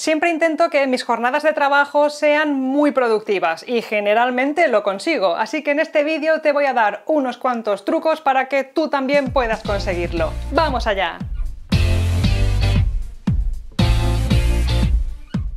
Siempre intento que mis jornadas de trabajo sean muy productivas y generalmente lo consigo, así que en este vídeo te voy a dar unos cuantos trucos para que tú también puedas conseguirlo. ¡Vamos allá!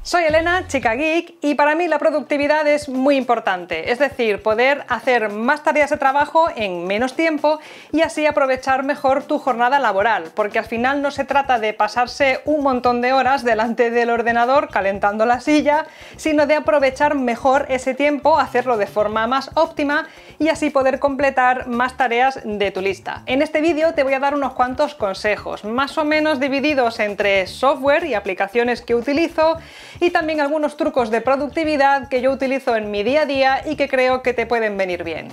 Soy Elena, chica geek, y para mí la productividad es muy importante, es decir, poder hacer más tareas de trabajo en menos tiempo y así aprovechar mejor tu jornada laboral, porque al final no se trata de pasarse un montón de horas delante del ordenador calentando la silla, sino de aprovechar mejor ese tiempo, hacerlo de forma más óptima y así poder completar más tareas de tu lista. En este vídeo te voy a dar unos cuantos consejos, más o menos divididos entre software y aplicaciones que utilizo y también algunos trucos de productividad que yo utilizo en mi día a día y que creo que te pueden venir bien.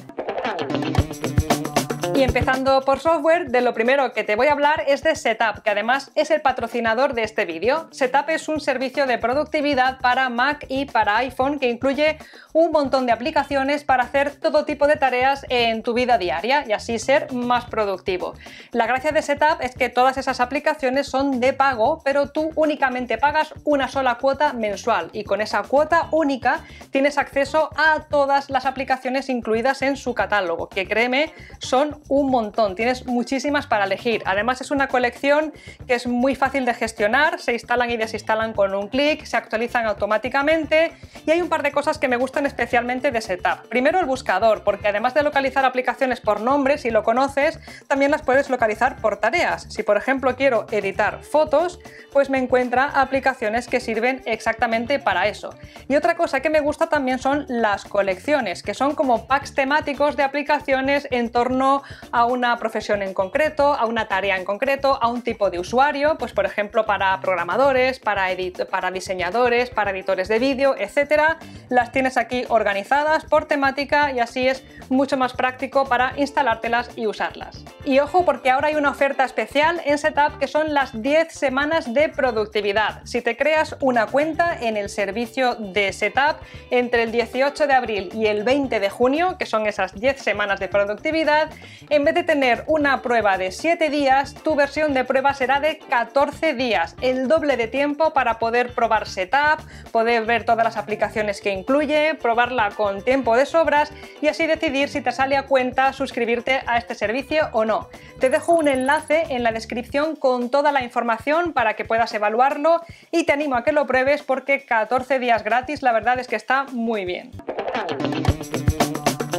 Y empezando por software, de lo primero que te voy a hablar es de Setup, que además es el patrocinador de este vídeo. Setup es un servicio de productividad para Mac y para iPhone que incluye un montón de aplicaciones para hacer todo tipo de tareas en tu vida diaria y así ser más productivo. La gracia de Setup es que todas esas aplicaciones son de pago, pero tú únicamente pagas una sola cuota mensual y con esa cuota única tienes acceso a todas las aplicaciones incluidas en su catálogo, que créeme, son un montón, tienes muchísimas para elegir. Además es una colección que es muy fácil de gestionar, se instalan y desinstalan con un clic, se actualizan automáticamente y hay un par de cosas que me gustan especialmente de Setup. Primero el buscador, porque además de localizar aplicaciones por nombre, si lo conoces, también las puedes localizar por tareas. Si por ejemplo quiero editar fotos, pues me encuentra aplicaciones que sirven exactamente para eso. Y otra cosa que me gusta también son las colecciones, que son como packs temáticos de aplicaciones en torno a una profesión en concreto, a una tarea en concreto, a un tipo de usuario, pues por ejemplo para programadores, para, para diseñadores, para editores de vídeo, etcétera. Las tienes aquí organizadas por temática y así es mucho más práctico para instalártelas y usarlas. Y ojo porque ahora hay una oferta especial en Setup que son las 10 semanas de productividad. Si te creas una cuenta en el servicio de Setup entre el 18 de abril y el 20 de junio, que son esas 10 semanas de productividad, en vez de tener una prueba de 7 días, tu versión de prueba será de 14 días, el doble de tiempo para poder probar Setup, poder ver todas las aplicaciones que incluye, probarla con tiempo de sobras y así decidir si te sale a cuenta suscribirte a este servicio o no. Te dejo un enlace en la descripción con toda la información para que puedas evaluarlo y te animo a que lo pruebes porque 14 días gratis la verdad es que está muy bien.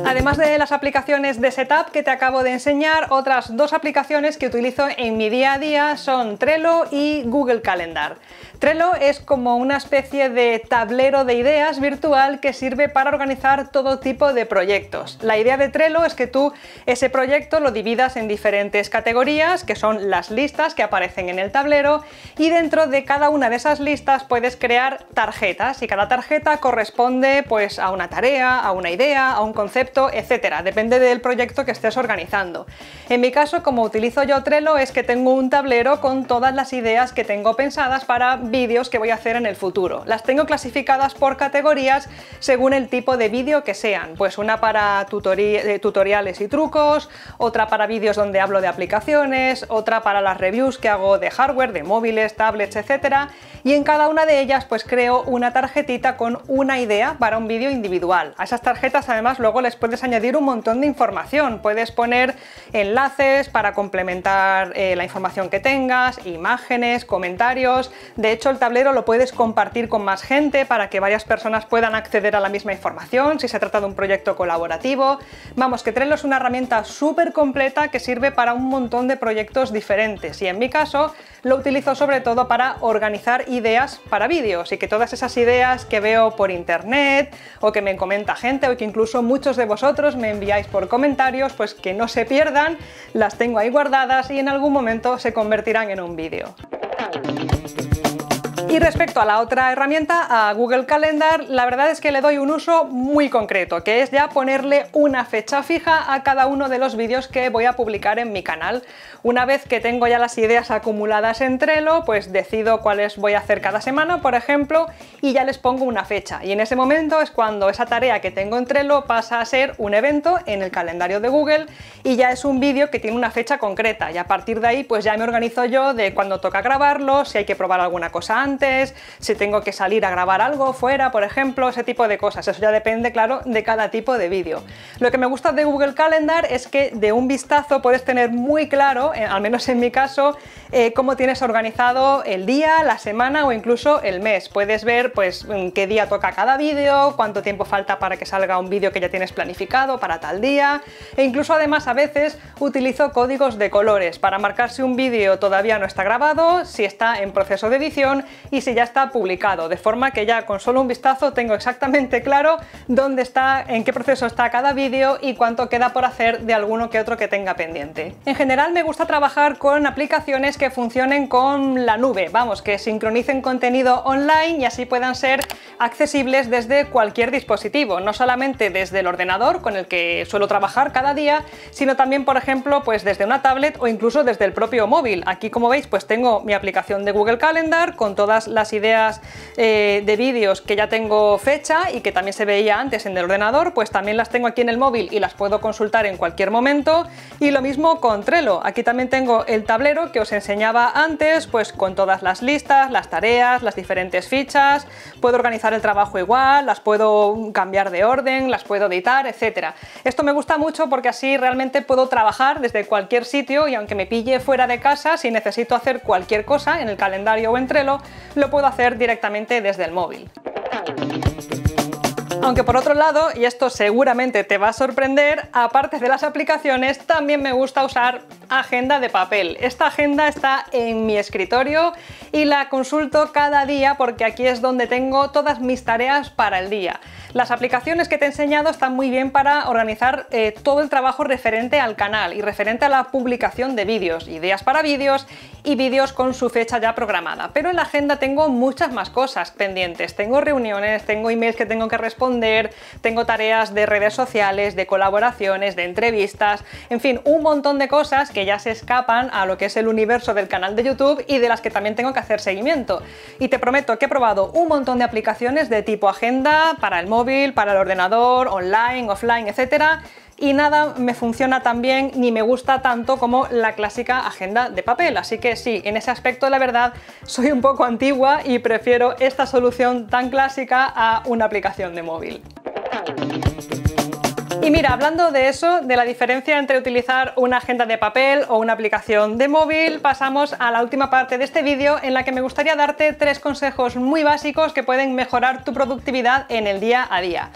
Además de las aplicaciones de Setup que te acabo de enseñar, otras dos aplicaciones que utilizo en mi día a día son Trello y Google Calendar. Trello es como una especie de tablero de ideas virtual que sirve para organizar todo tipo de proyectos. La idea de Trello es que tú ese proyecto lo dividas en diferentes categorías, que son las listas que aparecen en el tablero, y dentro de cada una de esas listas puedes crear tarjetas y cada tarjeta corresponde pues a una tarea, a una idea, a un concepto, etcétera. Depende del proyecto que estés organizando. En mi caso, como utilizo yo Trello, es que tengo un tablero con todas las ideas que tengo pensadas para vídeos que voy a hacer en el futuro. Las tengo clasificadas por categorías según el tipo de vídeo que sean. Pues una para eh, tutoriales y trucos, otra para vídeos donde hablo de aplicaciones, otra para las reviews que hago de hardware, de móviles, tablets, etcétera. Y en cada una de ellas pues creo una tarjetita con una idea para un vídeo individual. A esas tarjetas además luego les puedes añadir un montón de información. Puedes poner enlaces para complementar eh, la información que tengas, imágenes, comentarios. De hecho, el tablero lo puedes compartir con más gente para que varias personas puedan acceder a la misma información si se trata de un proyecto colaborativo. Vamos, que Trello es una herramienta súper completa que sirve para un montón de proyectos diferentes y en mi caso lo utilizo sobre todo para organizar ideas para vídeos y que todas esas ideas que veo por internet o que me comenta gente o que incluso muchos de vosotros me enviáis por comentarios, pues que no se pierdan, las tengo ahí guardadas y en algún momento se convertirán en un vídeo. Y respecto a la otra herramienta, a Google Calendar, la verdad es que le doy un uso muy concreto, que es ya ponerle una fecha fija a cada uno de los vídeos que voy a publicar en mi canal. Una vez que tengo ya las ideas acumuladas en Trello, pues decido cuáles voy a hacer cada semana, por ejemplo, y ya les pongo una fecha. Y en ese momento es cuando esa tarea que tengo en Trello pasa a ser un evento en el calendario de Google y ya es un vídeo que tiene una fecha concreta. Y a partir de ahí, pues ya me organizo yo de cuándo toca grabarlo, si hay que probar alguna cosa antes, si tengo que salir a grabar algo fuera, por ejemplo, ese tipo de cosas. Eso ya depende, claro, de cada tipo de vídeo. Lo que me gusta de Google Calendar es que de un vistazo puedes tener muy claro, eh, al menos en mi caso, eh, cómo tienes organizado el día, la semana o incluso el mes. Puedes ver pues qué día toca cada vídeo, cuánto tiempo falta para que salga un vídeo que ya tienes planificado para tal día e incluso además a veces utilizo códigos de colores para marcar si un vídeo todavía no está grabado, si está en proceso de edición y si ya está publicado, de forma que ya con solo un vistazo tengo exactamente claro dónde está, en qué proceso está cada vídeo y cuánto queda por hacer de alguno que otro que tenga pendiente. En general me gusta trabajar con aplicaciones que funcionen con la nube, vamos, que sincronicen contenido online y así puedan ser accesibles desde cualquier dispositivo, no solamente desde el ordenador con el que suelo trabajar cada día, sino también, por ejemplo, pues desde una tablet o incluso desde el propio móvil. Aquí, como veis, pues tengo mi aplicación de Google Calendar con todas las ideas eh, de vídeos que ya tengo fecha y que también se veía antes en el ordenador, pues también las tengo aquí en el móvil y las puedo consultar en cualquier momento. Y lo mismo con Trello. Aquí también tengo el tablero que os enseñaba antes, pues con todas las listas, las tareas, las diferentes fichas. Puedo organizar el trabajo igual, las puedo cambiar de orden, las puedo editar, etcétera. Esto me gusta mucho porque así realmente puedo trabajar desde cualquier sitio y aunque me pille fuera de casa, si necesito hacer cualquier cosa en el calendario o en Trello, lo puedo hacer directamente desde el móvil. Aunque por otro lado, y esto seguramente te va a sorprender, aparte de las aplicaciones, también me gusta usar agenda de papel. Esta agenda está en mi escritorio y la consulto cada día porque aquí es donde tengo todas mis tareas para el día. Las aplicaciones que te he enseñado están muy bien para organizar eh, todo el trabajo referente al canal y referente a la publicación de vídeos, ideas para vídeos y vídeos con su fecha ya programada. Pero en la agenda tengo muchas más cosas pendientes. Tengo reuniones, tengo emails que tengo que responder, tengo tareas de redes sociales, de colaboraciones, de entrevistas, en fin, un montón de cosas que ya se escapan a lo que es el universo del canal de YouTube y de las que también tengo que hacer seguimiento. Y te prometo que he probado un montón de aplicaciones de tipo agenda para el móvil para el ordenador, online, offline, etcétera, y nada me funciona tan bien ni me gusta tanto como la clásica agenda de papel. Así que sí, en ese aspecto la verdad soy un poco antigua y prefiero esta solución tan clásica a una aplicación de móvil. Y mira, hablando de eso, de la diferencia entre utilizar una agenda de papel o una aplicación de móvil, pasamos a la última parte de este vídeo en la que me gustaría darte tres consejos muy básicos que pueden mejorar tu productividad en el día a día.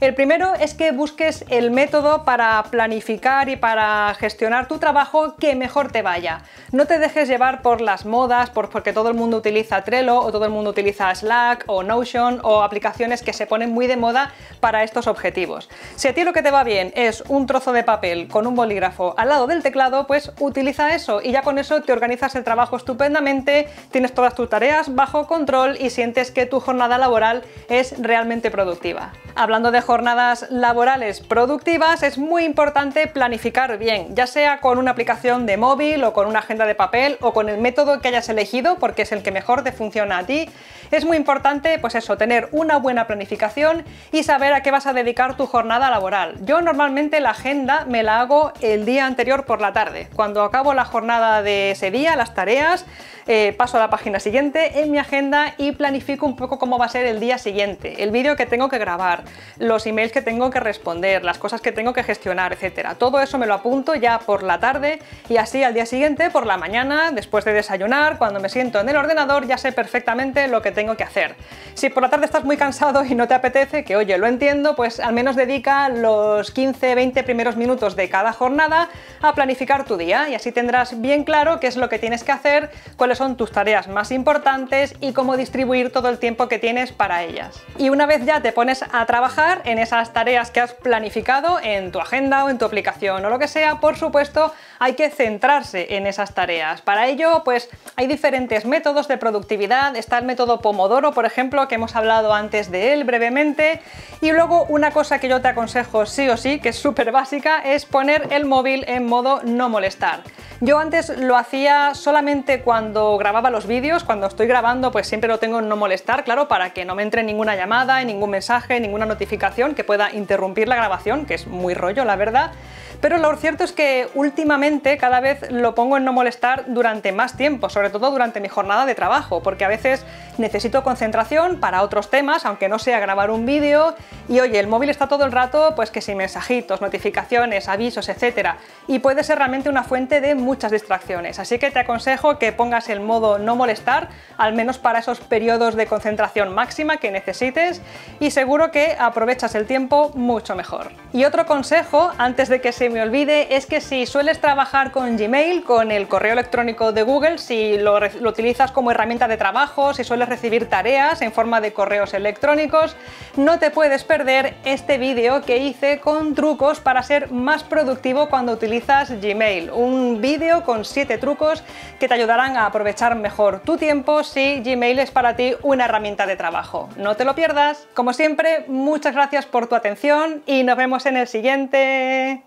El primero es que busques el método para planificar y para gestionar tu trabajo que mejor te vaya. No te dejes llevar por las modas, porque todo el mundo utiliza Trello o todo el mundo utiliza Slack o Notion o aplicaciones que se ponen muy de moda para estos objetivos. Si a ti lo que te va bien es un trozo de papel con un bolígrafo al lado del teclado, pues utiliza eso y ya con eso te organizas el trabajo estupendamente, tienes todas tus tareas bajo control y sientes que tu jornada laboral es realmente productiva. Hablando de jornadas laborales productivas, es muy importante planificar bien, ya sea con una aplicación de móvil o con una agenda de papel o con el método que hayas elegido, porque es el que mejor te funciona a ti. Es muy importante, pues eso, tener una buena planificación y saber a qué vas a dedicar tu jornada laboral. Yo normalmente la agenda me la hago el día anterior por la tarde. Cuando acabo la jornada de ese día, las tareas, eh, paso a la página siguiente en mi agenda y planifico un poco cómo va a ser el día siguiente, el vídeo que tengo que grabar, los emails que tengo que responder, las cosas que tengo que gestionar, etcétera. Todo eso me lo apunto ya por la tarde y así al día siguiente, por la mañana, después de desayunar, cuando me siento en el ordenador, ya sé perfectamente lo que tengo que hacer. Si por la tarde estás muy cansado y no te apetece, que oye, lo entiendo, pues al menos dedica los 15-20 primeros minutos de cada jornada a planificar tu día y así tendrás bien claro qué es lo que tienes que hacer, cuáles son tus tareas más importantes y cómo distribuir todo el tiempo que tienes para ellas. Y una vez ya te pones a trabajar en esas tareas que has planificado en tu agenda o en tu aplicación o lo que sea, por supuesto, hay que centrarse en esas tareas. Para ello, pues hay diferentes métodos de productividad. Está el método Pomodoro, por ejemplo, que hemos hablado antes de él brevemente. Y luego una cosa que yo te aconsejo sí o sí, que es súper básica, es poner el móvil en modo no molestar. Yo antes lo hacía solamente cuando grababa los vídeos, cuando estoy grabando pues siempre lo tengo en no molestar, claro, para que no me entre ninguna llamada, ningún mensaje, ninguna notificación que pueda interrumpir la grabación, que es muy rollo, la verdad. Pero lo cierto es que últimamente cada vez lo pongo en no molestar durante más tiempo, sobre todo durante mi jornada de trabajo, porque a veces necesito concentración para otros temas, aunque no sea grabar un vídeo, y oye, el móvil está todo el rato, pues que sin mensajitos, notificaciones, avisos, etcétera, y puede ser realmente una fuente de muchas distracciones. Así que te aconsejo que pongas el modo no molestar, al menos para esos periodos de concentración máxima que necesites, y seguro aprovechas el tiempo mucho mejor. Y otro consejo, antes de que se me olvide es que si sueles trabajar con Gmail, con el correo electrónico de Google, si lo, lo, utilizas como herramienta de trabajo, si sueles recibir tareas en forma de correos electrónicos, no te puedes perder este vídeo que hice con trucos para ser más productivo cuando utilizas Gmail. Un vídeo con 7 trucos que te ayudarán a aprovechar mejor tu tiempo si Gmail es para ti una herramienta de trabajo. No te lo pierdas. Como siempre, muchas gracias por tu atención y nos vemos en el siguiente.